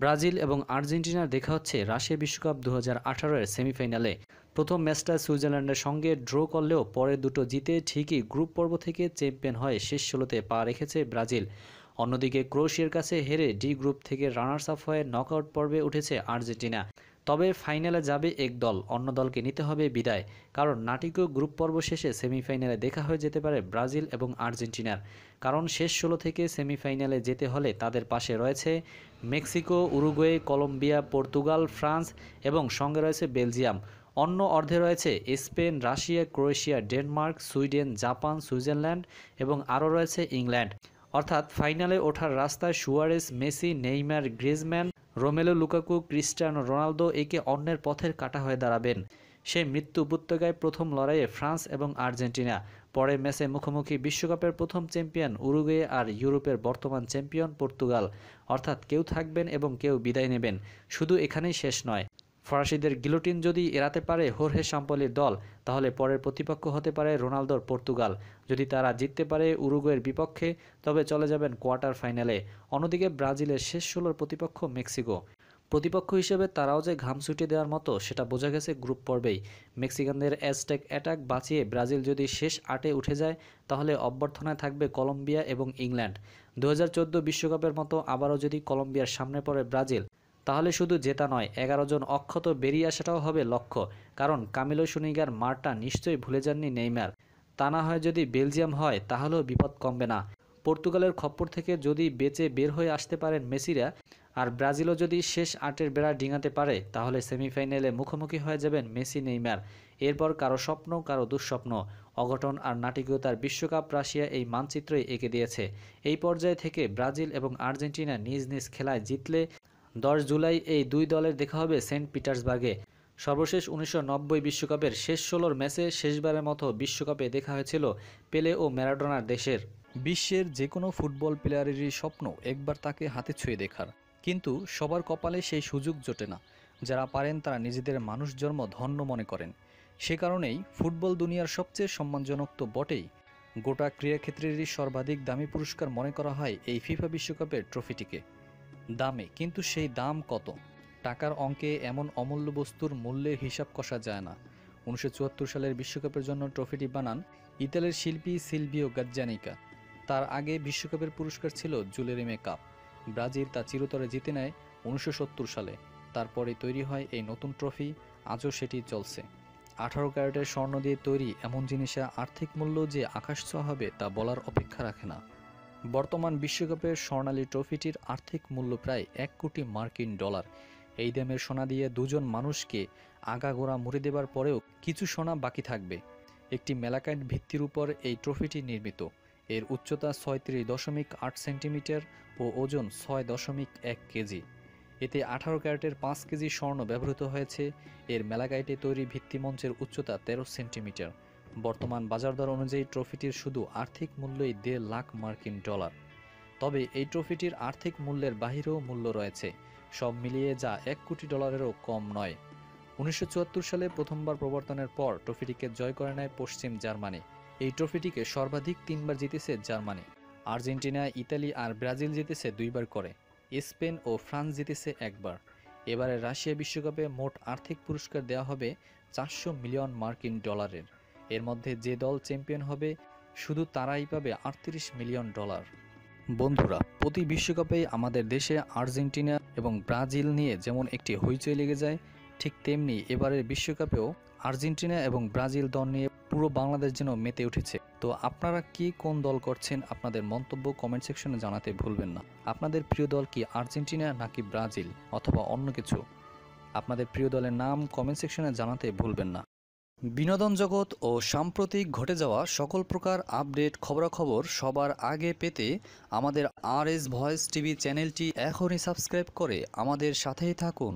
Brazil এবং আর্জেন্টিনার দেখা হচ্ছে রাশিয়া বিশ্বকাপ দু হাজার সেমিফাইনালে। প্রথম ম্যাচটা সুইজারল্যান্ডের সঙ্গে ড্র করলেও পরে দুটো জিতে ঠিকই গ্রুপ পর্ব থেকে চ্যাম্পিয়ন হয়ে শেষ ষোলোতে পা রেখেছে ব্রাজিল। অন্যদিকে ক্রোয়েশিয়ার কাছে হেরে ডি গ্রুপ থেকে রানার্স আপ হয়ে নকআউট পর্বে উঠেছে আর্জেন্টিনা। তবে ফাইনালে যাবে এক দল, অন্য দলকে নিতে হবে বিদায়। কারণ নাটিকীয় গ্রুপ পর্ব শেষে সেমিফাইনালে দেখা হয়ে যেতে পারে ব্রাজিল এবং আর্জেন্টিনার। কারণ শেষ ষোলো থেকে সেমিফাইনালে যেতে হলে তাদের পাশে রয়েছে Mexico, Uruguay, Colombia, Portugal, France এবং সঙ্গে রয়েছে বেলজিয়াম। অন্য অর্ধে রয়েছে Spain, Russia, Croatia, Denmark, Sweden, Japan, Switzerland এবং আরও রয়েছে ইংল্যান্ড। অর্থাৎ ফাইনালে ওঠার রাস্তায় Suarez Messi, Neymar Griezmann Romelu Lukaku, Cristiano Ronaldo একে অন্যের পথের কাটা হয়ে দাঁড়াবেন। সেই মৃত্যু উপত্যকায় প্রথম লড়াইয়ে ফ্রান্স এবং আর্জেন্টিনা, পরে ম্যাচে মুখোমুখি বিশ্বকাপের প্রথম চ্যাম্পিয়ন উরুগুয়ে আর ইউরোপের বর্তমান চ্যাম্পিয়ন পর্তুগাল। অর্থাৎ কেউ থাকবেন এবং কেউ বিদায় নেবেন। শুধু এখানেই শেষ নয়। ফরাসিদের গিলোটিন যদি এড়াতে পারে হোরহে সাম্পলির দল, তাহলে পরের প্রতিপক্ষ হতে পারে রোনালদোর পর্তুগাল। যদি তারা জিততে পারে উরুগুয়ের বিপক্ষে, তবে চলে যাবেন কোয়ার্টার ফাইনালে। অন্যদিকে ব্রাজিলের শেষ ষোলোর প্রতিপক্ষ মেক্সিকো। প্রতিপক্ষ হিসেবে তারাও যে ঘাম ছুটিয়ে দেওয়ার মতো, সেটা বোঝা গেছে গ্রুপ পর্বেই। মেক্সিকানদের অ্যাজটেক অ্যাটাক বাঁচিয়ে ব্রাজিল যদি শেষ আটে উঠে যায়, তাহলে অভ্যর্থনায় থাকবে কলম্বিয়া এবং ইংল্যান্ড। দু বিশ্বকাপের মতো আবারও যদি কলম্বিয়ার সামনে পড়ে ব্রাজিল তাহলে শুধু জেতা নয়, এগারো জন অক্ষত বেরিয়ে আসাটাও হবে লক্ষ্য। কারণ কামিলো সুনিগার মারটা নিশ্চয়ই ভুলে যাননি নেইমার। তা না হয় যদি বেলজিয়াম হয়, তাহলেও বিপদ কমবে না। পর্তুগালের খপ্পর থেকে যদি বেঁচে বের হয়ে আসতে পারেন মেসিরা, আর ব্রাজিলও যদি শেষ আটের বেড়া ডিঙাতে পারে, তাহলে সেমিফাইনালে মুখোমুখি হয়ে যাবেন মেসি, নেইমার। এরপর কারও স্বপ্ন, কারও দুঃস্বপ্ন। অঘটন আর নাটকীয়তার বিশ্বকাপ রাশিয়া এই মানচিত্রই এঁকে দিয়েছে। এই পর্যায়ে থেকে ব্রাজিল এবং আর্জেন্টিনা নিজ নিজ খেলায় জিতলে দশ জুলাই এই দুই দলের দেখা হবে সেন্ট পিটার্সবার্গে। সর্বশেষ উনিশশো বিশ্বকাপের শেষ ষোলোর ম্যাচে শেষবারের মতো বিশ্বকাপে দেখা হয়েছিল পেলে ও ম্যারাডোনার দেশের। বিশ্বের যে কোনো ফুটবল প্লেয়ারেরই স্বপ্ন একবার তাকে হাতে ছুঁয়ে দেখার। কিন্তু সবার কপালে সেই সুযোগ জোটে না। যারা পারেন তারা নিজেদের মানুষ জন্ম ধন্য মনে করেন। সে কারণেই ফুটবল দুনিয়ার সবচেয়ে সম্মানজনক তো বটেই। গোটা ক্রীড়াক্ষেত্রেরই সর্বাধিক দামি পুরস্কার মনে করা হয় এই ফিফা বিশ্বকাপের ট্রফিটিকে। দামে, কিন্তু সেই দাম কত? টাকার অঙ্কে এমন অমূল্য বস্তুর মূল্যের হিসাব কষা যায় না। উনিশশো চুয়াত্তর সালের বিশ্বকাপের জন্য ট্রফিটি বানান ইতালির শিল্পী সিলভিও গাজ্জানিকা। তার আগে বিশ্বকাপের পুরস্কার ছিল জুলেরিমে কাপ। ব্রাজিল তা চিরতরে জিতে নেয় উনিশশো সত্তর সালে। তারপরে তৈরি হয় এই নতুন ট্রফি, আজও সেটি চলছে। আঠারো ক্যারেটের স্বর্ণ দিয়ে তৈরি এমন জিনিসের আর্থিক মূল্য যে আকাশ ছোঁয়া হবে তা বলার অপেক্ষা রাখে না। বর্তমান বিশ্বকাপের স্বর্ণালী ট্রফিটির আর্থিক মূল্য প্রায় এক কোটি মার্কিন ডলার। এই দামের সোনা দিয়ে দুজন মানুষকে আগাগোড়া মুড়ে দেবার পরেও কিছু সোনা বাকি থাকবে। একটি মেলাকাইট ভিত্তির উপর এই ট্রফিটি নির্মিত। এর উচ্চতা ছয়ত্রিশ দশমিক আট সেন্টিমিটার ও ওজন ছয় দশমিক এক কেজি। এতে আঠারো ক্যারেটের পাঁচ কেজি স্বর্ণ ব্যবহৃত হয়েছে। এর মেলাকাইটে তৈরি ভিত্তিমঞ্চের উচ্চতা তেরো সেন্টিমিটার। বর্তমান বাজার দর অনুযায়ী ট্রফিটির শুধু আর্থিক মূল্যই দেড় লাখ মার্কিন ডলার। তবে এই ট্রফিটির আর্থিক মূল্যের বাহিরেও মূল্য রয়েছে। সব মিলিয়ে যা এক কোটি ডলারেরও কম নয়। উনিশশো সালে প্রথমবার প্রবর্তনের পর ট্রফিটিকে জয় করে নেয় পশ্চিম জার্মানি। এই ট্রফিটিকে সর্বাধিক তিনবার জিতেছে জার্মানি। আর্জেন্টিনা, ইতালি আর ব্রাজিল জিতেছে দুইবার করে। স্পেন ও ফ্রান্স জিতেছে একবার। এবারে রাশিয়া বিশ্বকাপে মোট আর্থিক পুরস্কার দেওয়া হবে চারশো মিলিয়ন মার্কিন ডলারের। এর মধ্যে যে দল চ্যাম্পিয়ন হবে, শুধু তারাই পাবে আটত্রিশ মিলিয়ন ডলার। বন্ধুরা, প্রতি বিশ্বকাপেই আমাদের দেশে আর্জেন্টিনা এবং ব্রাজিল নিয়ে যেমন একটি হইচই লেগে যায়, ঠিক তেমনি এবারের বিশ্বকাপেও আর্জেন্টিনা এবং ব্রাজিল দল নিয়ে পুরো বাংলাদেশ যেন মেতে উঠেছে। তো আপনারা কি কোন দল করছেন আপনাদের মন্তব্য কমেন্ট সেকশনে জানাতে ভুলবেন না। আপনাদের প্রিয় দল কি আর্জেন্টিনা নাকি ব্রাজিল অথবা অন্য কিছু? আপনাদের প্রিয় দলের নাম কমেন্ট সেকশনে জানাতে ভুলবেন না। বিনোদন জগৎ ও সাম্প্রতিক ঘটে যাওয়া সকল প্রকার আপডেট খবরাখবর সবার আগে পেতে আমাদের আর এস ভয়েস টিভি চ্যানেলটি এখনই সাবস্ক্রাইব করে আমাদের সাথেই থাকুন।